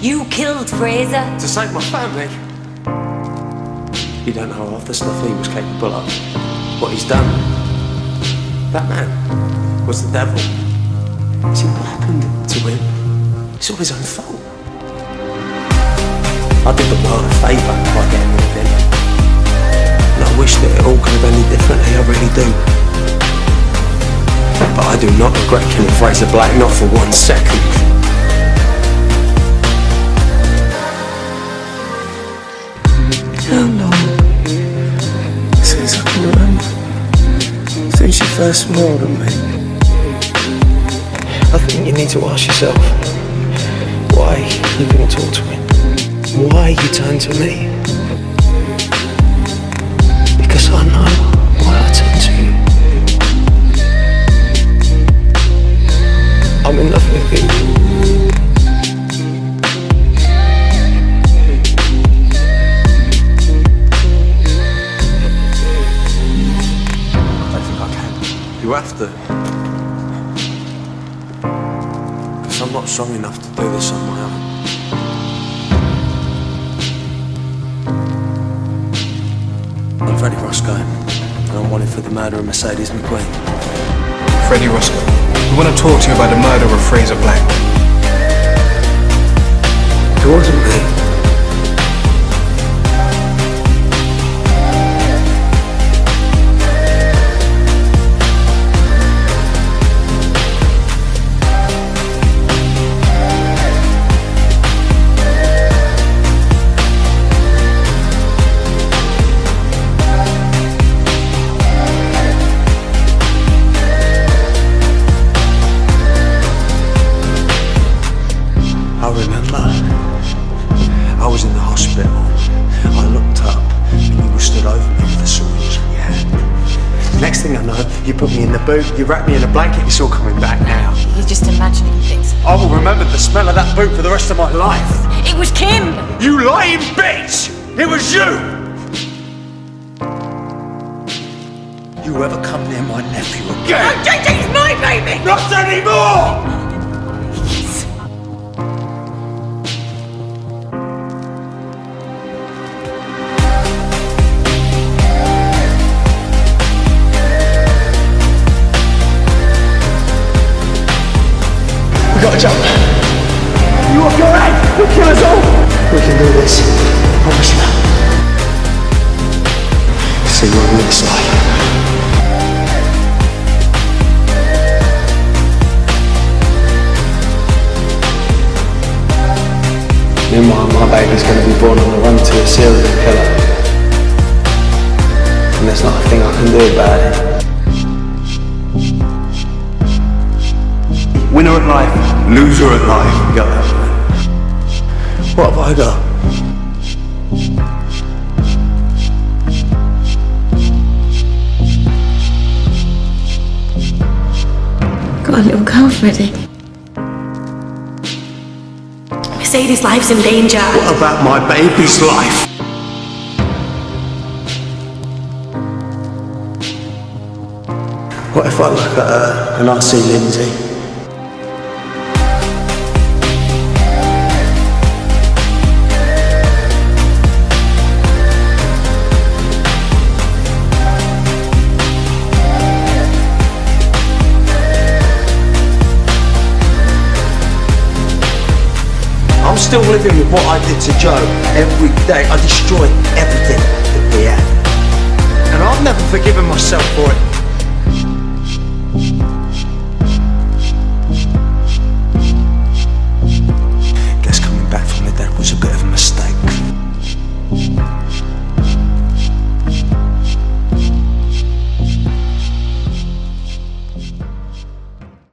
You killed Fraser? To save my family. You don't know half the stuff he was capable of. What he's done. That man was the devil. See what happened to him? It's all his own fault. I did the world a favour by getting rid of him. And I wish that it all could have ended differently, I really do. But I do not regret killing Fraser Black, not for one second. First smiled at me. I think you need to ask yourself why you couldn't talk to me. Why you turned to me. Because I'm not strong enough to do this on my own. I'm Freddie Roscoe, and I'm wanted for the murder of Mercedes McQueen. Freddie Roscoe. We want to talk to you about the murder of Fraser Black. It wasn't me. You put me in the boot, you wrapped me in a blanket, it's all coming back now. You're just imagining things. I will remember the smell of that boot for the rest of my life. It was Kim! You lying bitch! It was you! You ever come near my nephew again? JJ's my baby! Not anymore! Off your head? You'll kill us all. We can do this. Promise you. See you on the other side. Meanwhile, my baby's gonna be born on the run to a serial killer. And there's not a thing I can do about it. Winner at life, loser at life. You got that, man? What have I got? Got a little girl, Freddie. Mercedes' life's in danger. What about my baby's life? What if I look at her and I see Lindsey? Still living with what I did to Joe every day. I destroyed everything that we had. And I've never forgiven myself for it.